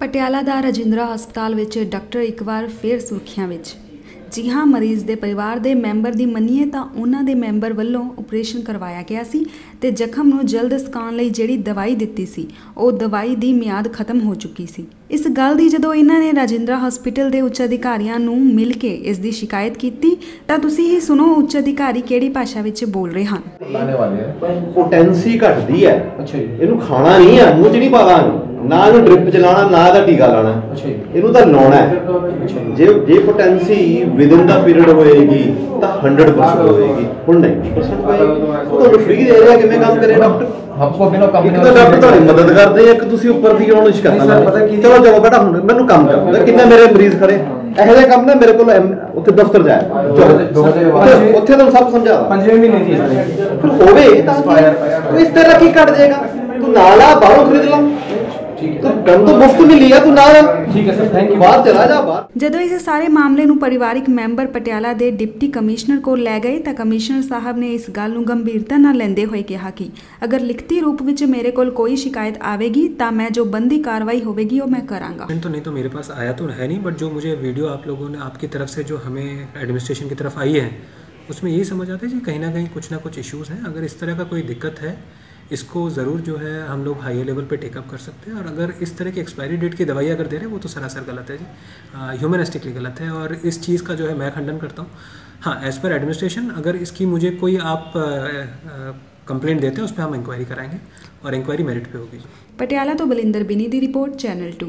ਪਟਿਆਲਾ ਦਾ ਰਜਿੰਦਰਾ ਹਸਪਤਾਲ ਵਿੱਚ ਡਾਕਟਰ ਇੱਕ ਵਾਰ ਫੇਰ ਸੁਰਖੀਆਂ ਵਿੱਚ। ਜੀ ਹਾਂ ਮਰੀਜ਼ ਦੇ ਪਰਿਵਾਰ ਦੇ ਮੈਂਬਰ ਦੀ ਮੰਨੀਏ ਤਾਂ ਉਹਨਾਂ ਦੇ ਮੈਂਬਰ ਵੱਲੋਂ ਆਪਰੇਸ਼ਨ ਕਰਵਾਇਆ ਗਿਆ ਸੀ ਤੇ ਜ਼ਖਮ ਨੂੰ ਜਲਦ ਸਕਾਉਣ ਲਈ ਜਿਹੜੀ ਦਵਾਈ ਦਿੱਤੀ ਸੀ ਉਹ ਦਵਾਈ ਦੀ ਮਿਆਦ ਖਤਮ ਹੋ ਚੁੱਕੀ ਸੀ। ਇਸ ਗੱਲ ਦੀ ਜਦੋਂ ਇਹਨਾਂ ਨੇ ਰਾਜਿੰਦਰਾ ਹਸਪੀਟਲ ਦੇ ਉੱਚ ਅਧਿਕਾਰੀਆਂ ਨੂੰ ਮਿਲ ਕੇ ਇਸ ਦੀ ਸ਼ਿਕਾਇਤ ਕੀਤੀ ਤਾਂ ਤੁਸੀਂ ਹੀ ਸੁਣੋ ਉੱਚ ਅਧਿਕਾਰੀ ਕਿਹੜੀ ਭਾਸ਼ਾ ਵਿੱਚ ਬੋਲ ਰਹੇ ਹਨ। ਲਾਣੇ ਵਾਲੇ ਹੈ ਪੋਟੈਂਸੀ ਘਟਦੀ ਹੈ। ਅੱਛਾ ਜੀ। ਇਹਨੂੰ ਖਾਣਾ ਨਹੀਂ ਹੈ ਮੂੰਹ 'ਚ ਨਹੀਂ ਪਾਣਾ ਨਾ ਇਹਨੂੰ ਡ੍ਰਿਪ ਚਲਾਉਣਾ ਨਾ ਇਹਦਾ ਟੀਕਾ ਲਾਣਾ ਇਹਨੂੰ ਤਾਂ ਲਾਉਣਾ ਜੇ। ਜੇ ਪੋਟੈਂਸੀ ਵਿਦਨ ਦਾ ਪੀਰੀਅਡ ਹੋਏਗੀ ਤਾਂ 100% ਹੋਏਗੀ। ਹੁਣ 90% ਹੋਏਗੀ। ਤੁਹਾਨੂੰ ਫ੍ਰੀ ਦੇ ਰਿਹਾ ਕਿਵੇਂ ਕੰਮ ਕਰੇ ਡਾਕਟਰ ਆਪਕੋ ਬਿਨੋ ਕੰਪਨੀ ਦਾ ਡਾਕਟਰ ਤੁਹਾਡੀ ਮਦਦ ਕਰਦੇ ਆ ਕਿ ਤੁਸੀਂ ਉੱਪਰ ਦੀ ਉਹਨੂੰ ਸ਼ਿਕਾਇਤਾਂ ਲਾ ਚਲੋ ਚਲੋ ਬੇਟਾ ਹੁਣ ਮੈਨੂੰ ਕੰਮ ਕਰਦਾ ਕਿੰਨੇ ਮੇਰੇ ਮਰੀਜ਼ ਖੜੇ? ਇਹੋ ਜਿਹਾ ਕੰਮ ਨਾ ਮੇਰੇ ਕੋਲ ਉੱਥੇ ਦਫ਼ਤਰ ਜਾਇਆ। ਉੱਥੇ ਤੁਹਾਨੂੰ ਸਭ ਸਮਝਾ ਪੰਜਵੇਂ ਮਹੀਨੇ ਦੀ ਫਿਰ ਹੋਵੇ ਤਾਂ ਇਸ ਤਰ੍ਹਾਂ ਕੀ ਕੱਟ ਜਾਏਗਾ ਤੂੰ ਨਾਲਾ ਬਾਹਰੋਂ ਖਰੀਦ ਲਾ। ठीक है ਤੂੰ ਗਨ ਤਾਂ ਮੁਫਤ ਮਿਲੀ ਆ ਤੂੰ ਨਾਲ ਆ। ठीक है सर थैंक यू ਬਾਹਰ ਚਲਾ ਜਾ ਬਾਹਰ ਜਦੋਂ ਇਸ ਸਾਰੇ ਮਾਮਲੇ ਨੂੰ ਪਰਿਵਾਰਿਕ ਮੈਂਬਰ ਪਟਿਆਲਾ ਦੇ ਡਿਪਟੀ ਕਮਿਸ਼ਨਰ ਕੋਲ ਲੈ ਗਏ ਤਾਂ ਕਮਿਸ਼ਨਰ ਸਾਹਿਬ ਨੇ ਇਸ ਗੱਲ ਨੂੰ ਗੰਭੀਰਤਾ ਨਾਲ ਲੈਂਦੇ ਹੋਏ ਕਿਹਾ ਕਿ ਅਗਰ ਲਿਖਤੀ ਰੂਪ ਵਿੱਚ ਮੇਰੇ ਕੋਲ ਕੋਈ ਸ਼ਿਕਾਇਤ ਆਵੇਗੀ ਤਾਂ ਮੈਂ ਜੋ ਬੰਦੀ ਕਾਰਵਾਈ ਹੋਵੇਗੀ ਉਹ ਮੈਂ ਕਰਾਂਗਾ पेमेंट तो नहीं तो मेरे पास आया तो है नहीं बट जो मुझे वीडियो आप लोगों ने आपकी तरफ से जो हमें एडमिनिस्ट्रेशन की तरफ आई है उसमें यही समझ आता है कि कहीं ना कहीं कुछ ना कुछ इश्यूज़ हैं अगर इस तरह का कोई दिक्कत है इसको ज़रूर जो है हम लोग हाई लेवल पे टेकअप कर सकते हैं। और अगर इस तरह की एक्सपायरी डेट की दवाई अगर दे रहे हैं, वो तो सरासर गलत है जी। ह्यूमनिस्टिकली गलत है। और इस चीज़ का जो है मैं खंडन करता हूँ। हाँ एज़ पर एडमिनिस्ट्रेशन अगर इसकी मुझे कोई आप कंप्लेंट देते हैं, उस पर हम इंक्वायरी कराएँगे और इंक्वायरी मेरिट पे होगी पटियाला तो बलिंदर बिनी दी रिपोर्ट चैनल टू